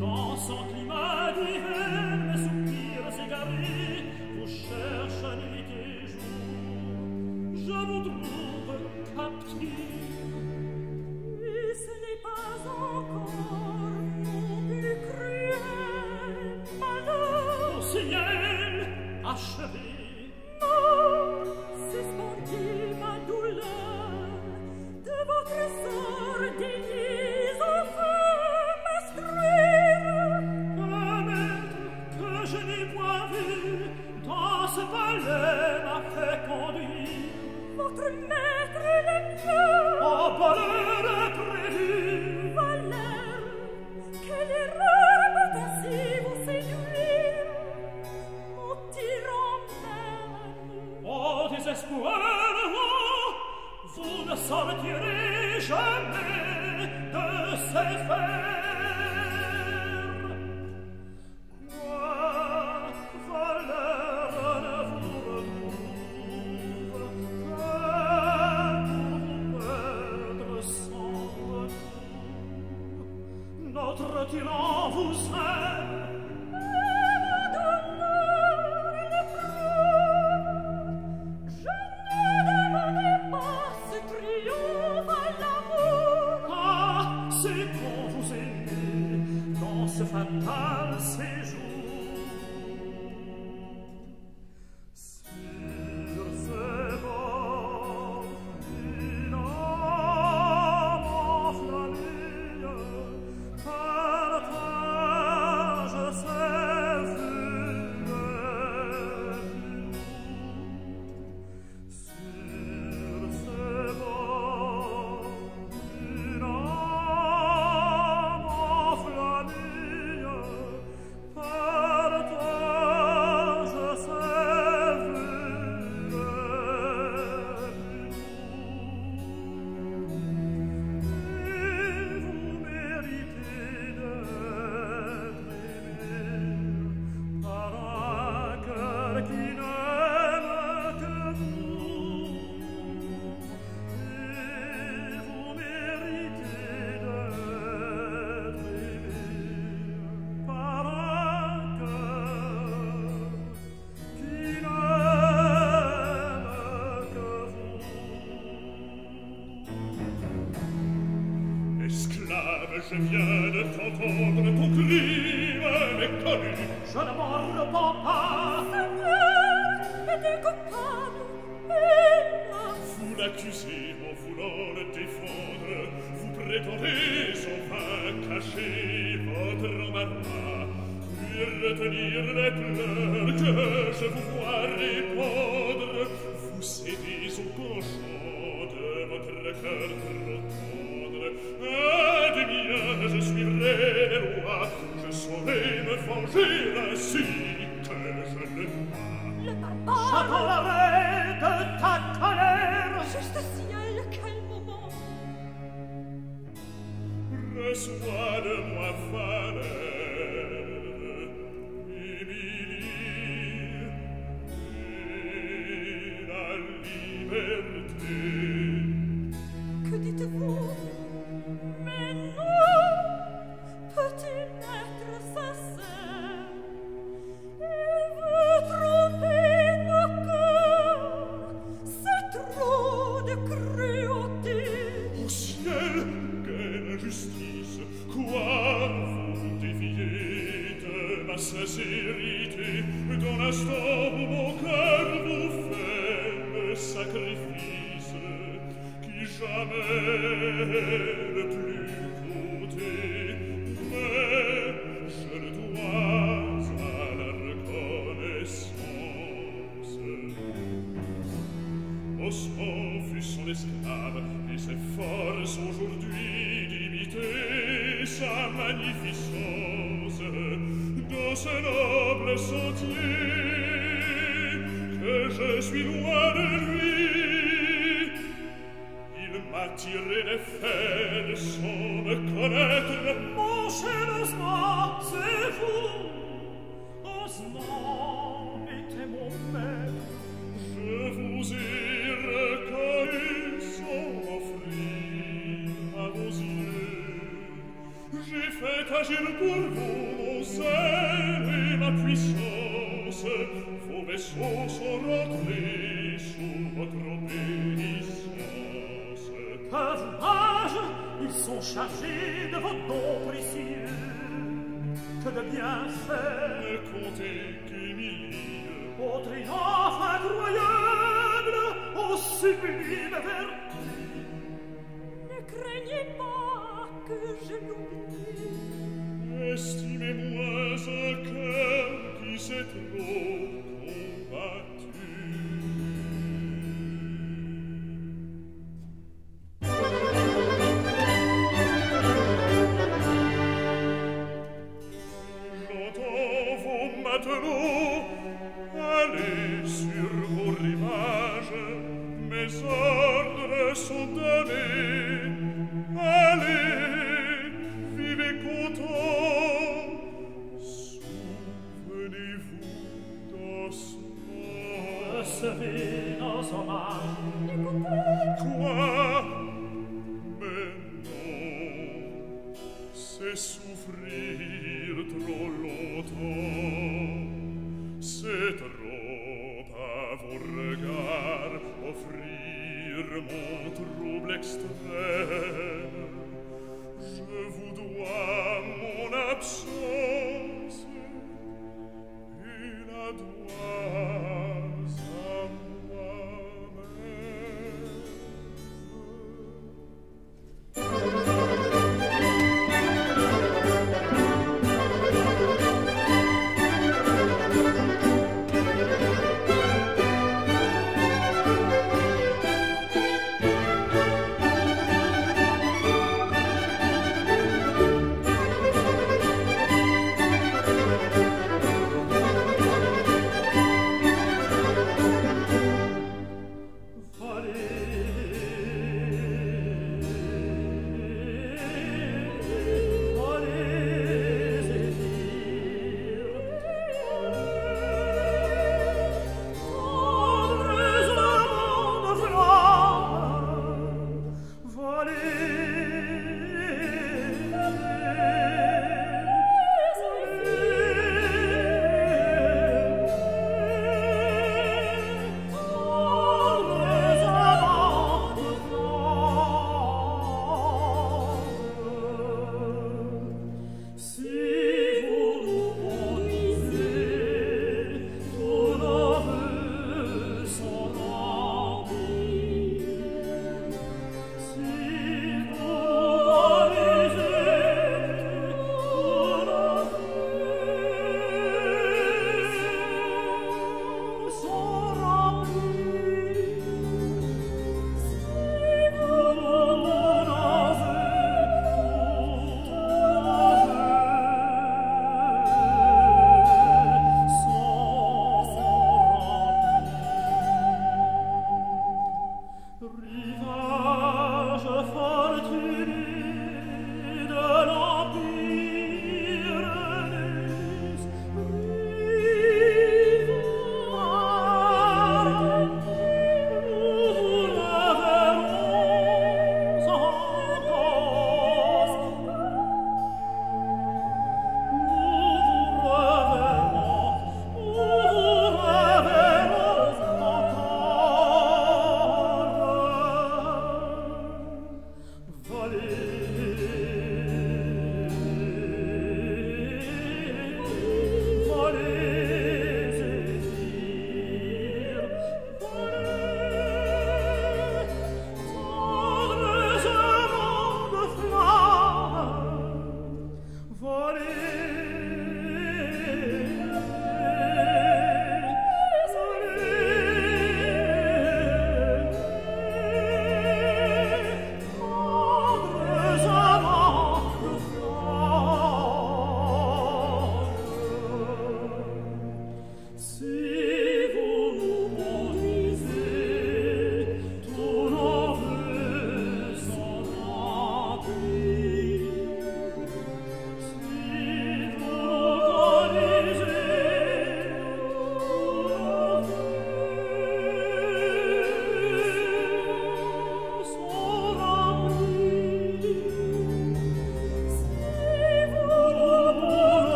Dans son Marche bien fermo trouble extrême je vous dois mon absence.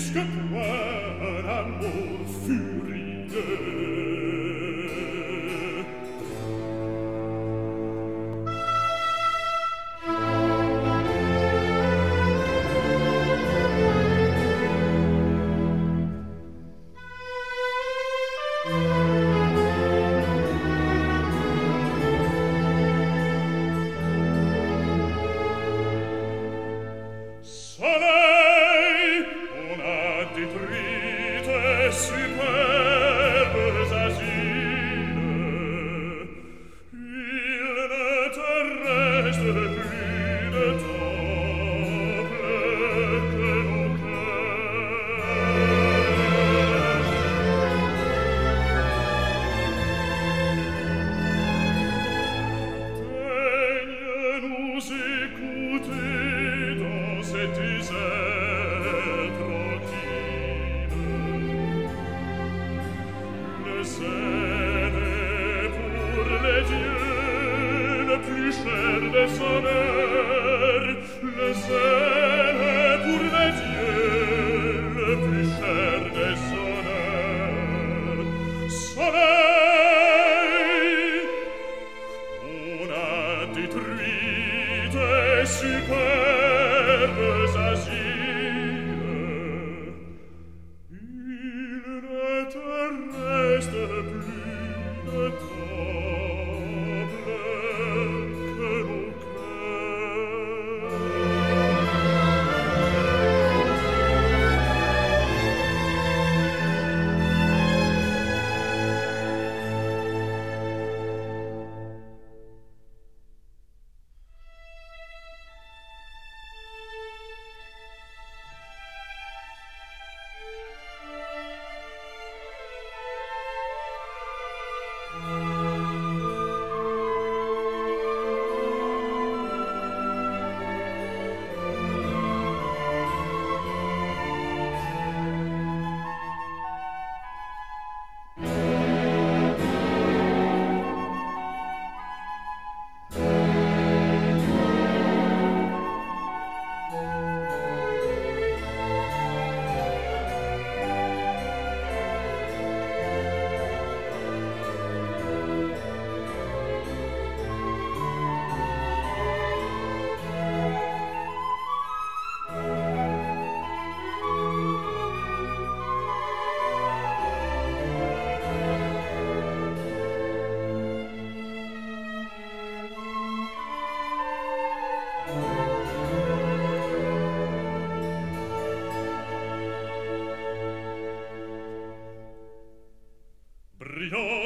puisque toi un amour furieux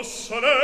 sole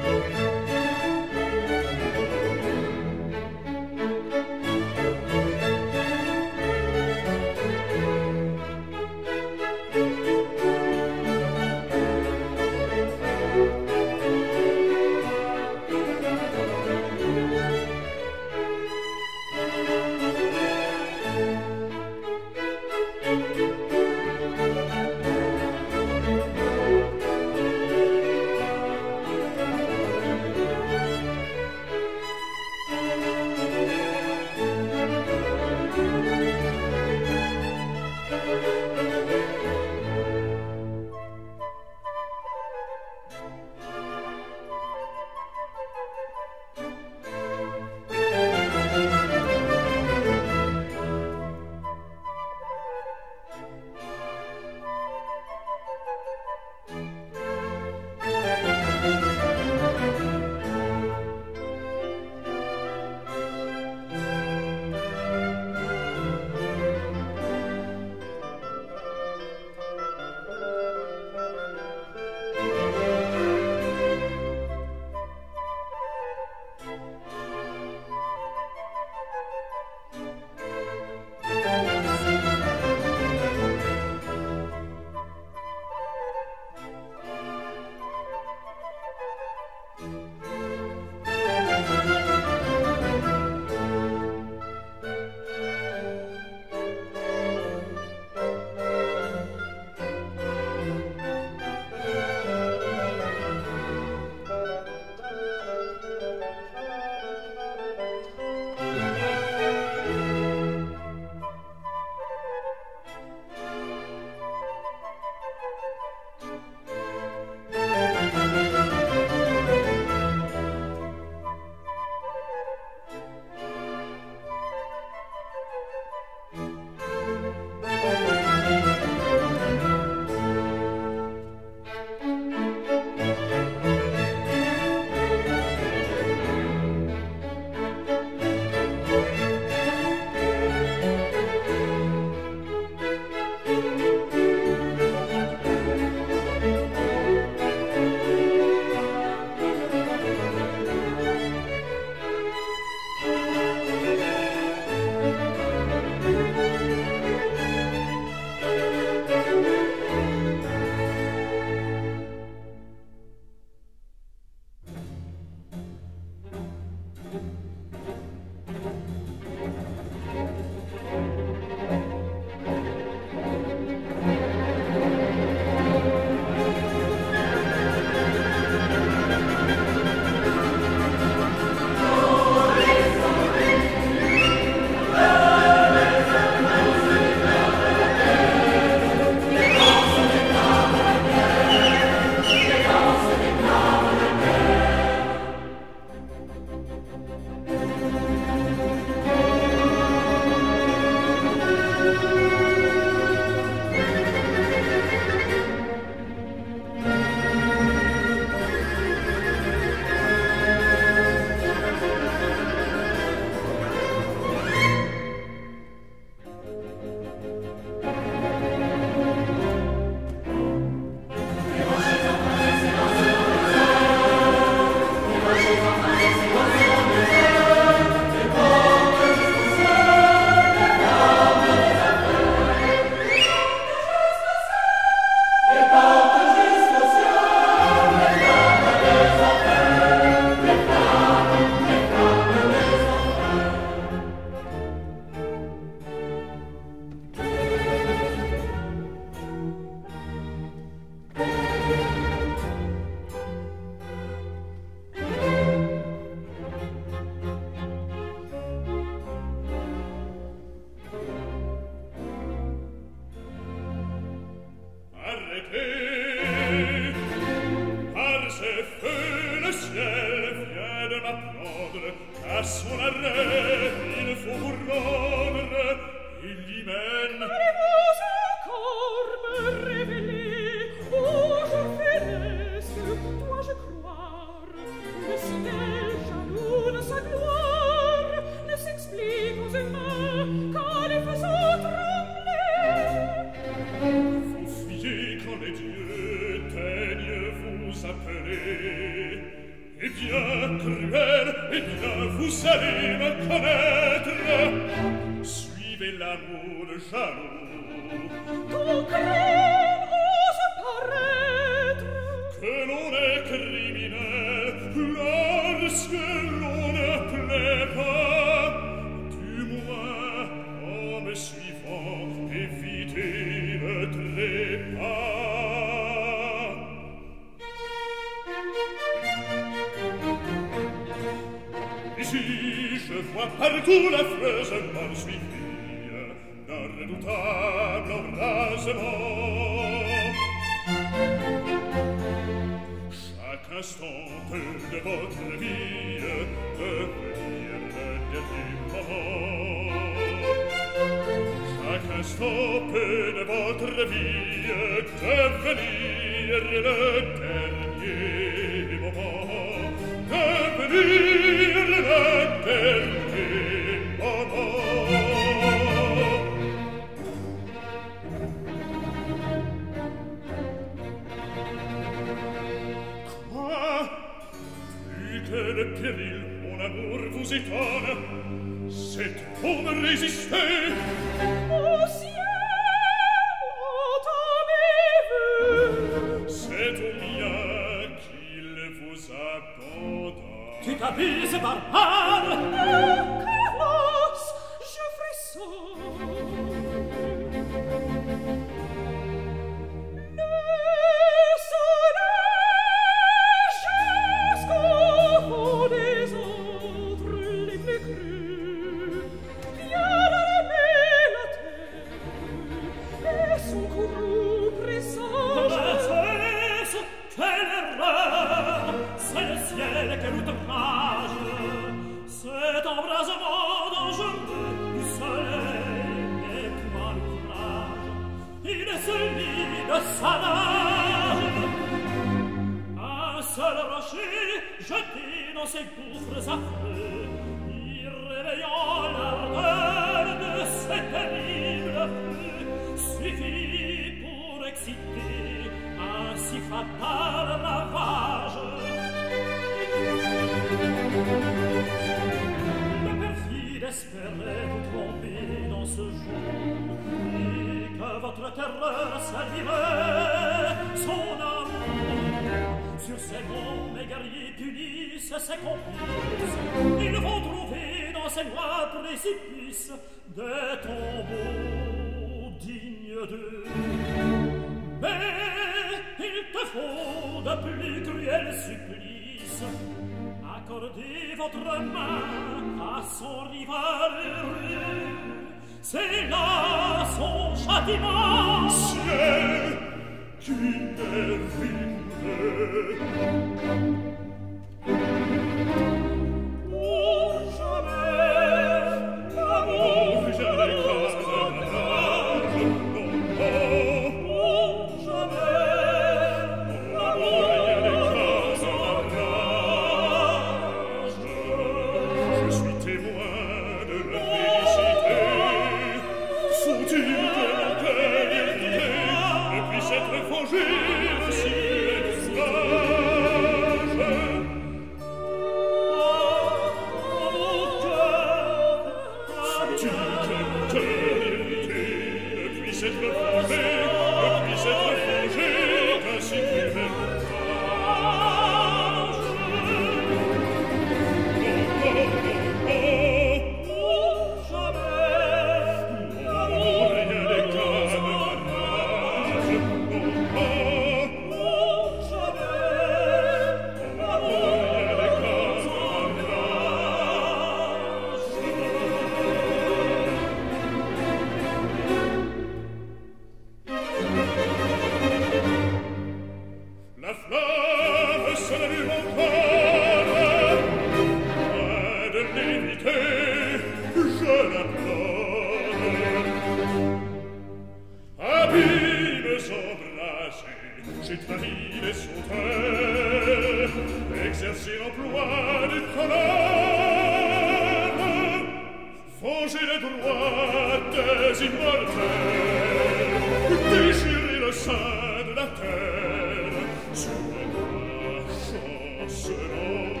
passerà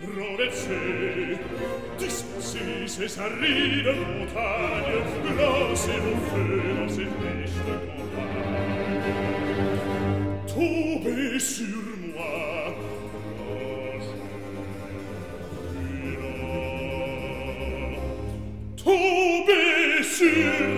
Rovesce Dissi se s'arriva montagne Grasse non fera se festa compagne Tombe sur moi Tombe sur moi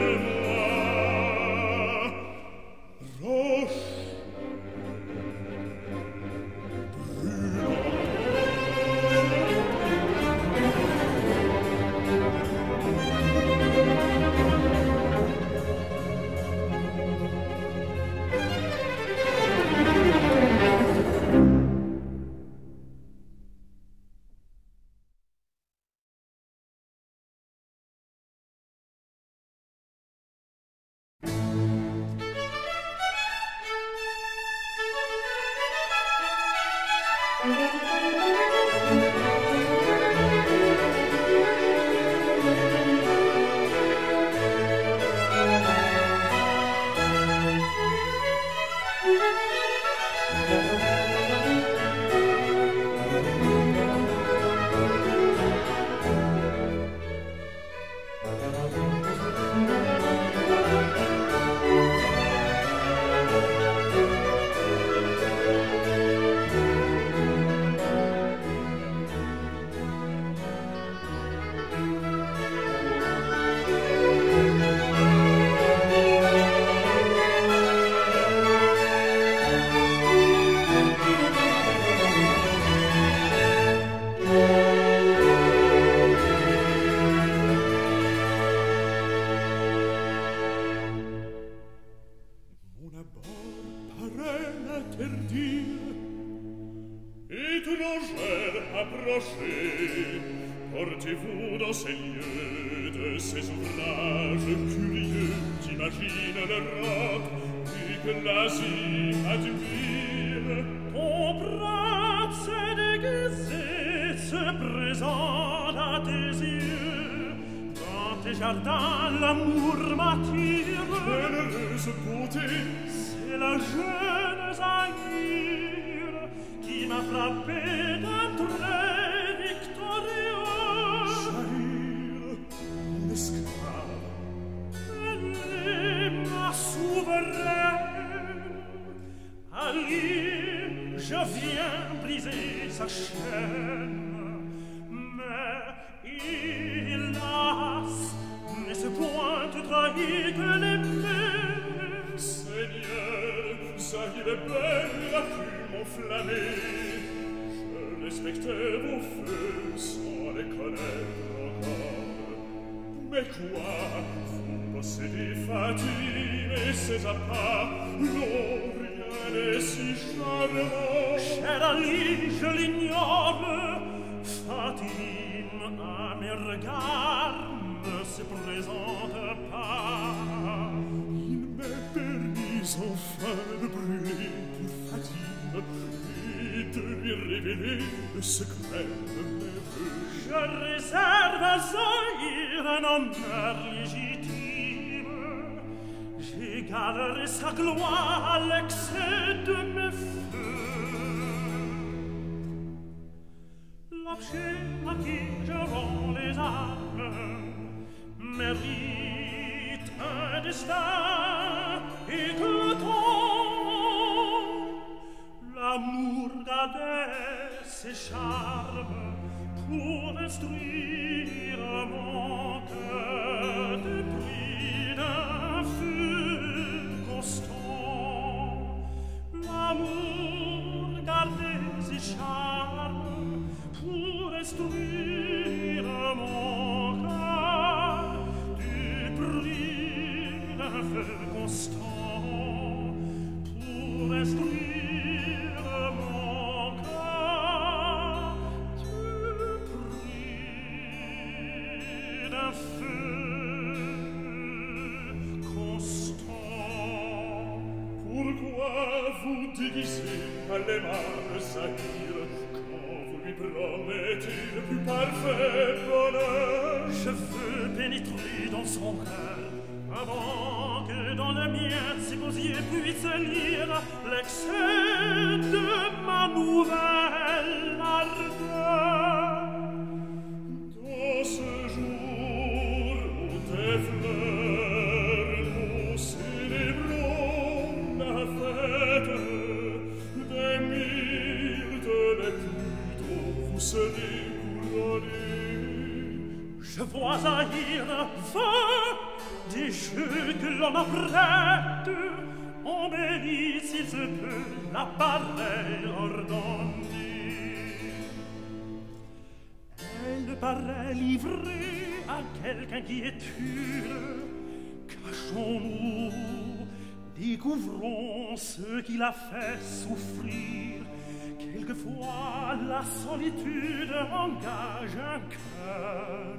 tutti chi alle mare sai. quelque inquiétude, cachons-nous, découvrons ce qui l'a fait souffrir. Quelquefois, la solitude engage un cœur.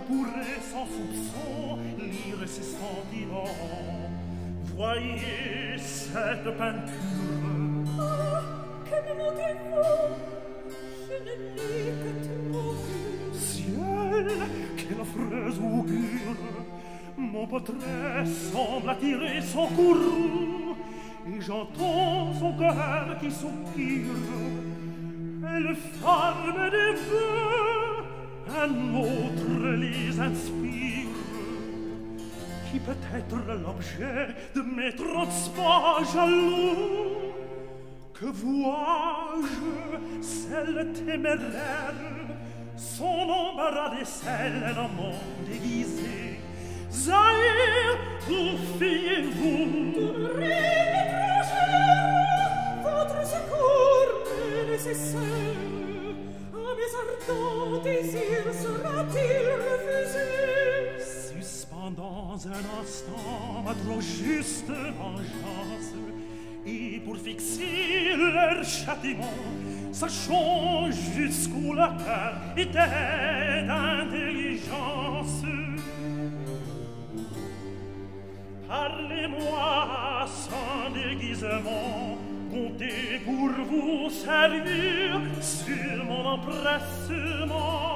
pour j'accourais sans soupçon l'irrésistant divan voyez cette peinture. Ah que me montez-vous je ne l'ai que tout mon ciel quelle affreuse augure. Mon portrait semble attirer son courroux. Et j'entends son cœur qui soupire. Elle femme transpire. Qui peut être l'objet de mes trop soins jaloux que vois-je celle téméraire son embarras des selles en mon déguisé Zahir, confiez-vous seront justes vengeance et pour fixer leur châtiment sachons jusqu'où la terre était d'intelligence. Parlez-moi sans déguisement comptez pour vous servir sur mon empressement.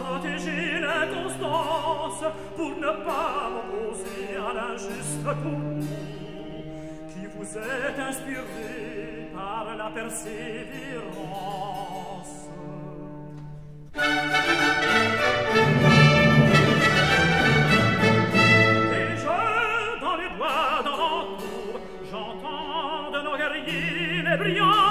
protéger la constance pour ne pas m'opposer à l'injuste coup qui vous est inspiré par la persévérance. Et dans les bois, dans l'entour, j'entends de nos guerriers les brillants